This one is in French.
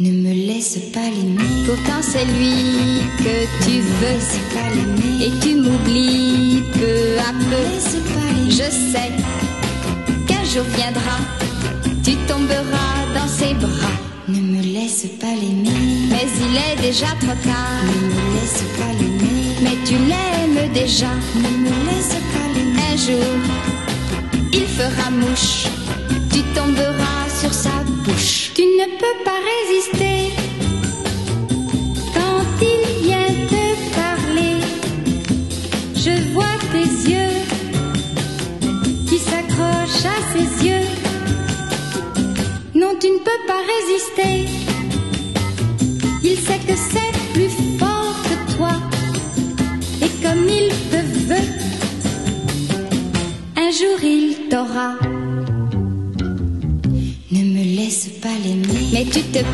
Ne me laisse pas l'aimer. Pourtant c'est lui que tu veux. Pas l'aimer. Et tu m'oublies peu à peu. Laisse pas l'aimer. Je sais qu'un jour viendra, tu tomberas dans ses bras. Ne me laisse pas l'aimer. Mais il est déjà trop tard. Ne me laisse pas l'aimer. Mais tu l'aimes déjà. Ne me laisse pas l'aimer. Un jour, il fera mouche. Tu tomberas sur sa bouche. Tu peux pas résister quand il vient te parler. Je vois tes yeux qui s'accrochent à ses yeux. Non, tu ne peux pas résister. Il sait que c'est plus fort que toi. Et comme il te veut, un jour il t'aura. Laisse pas l'aimer. Mais tu te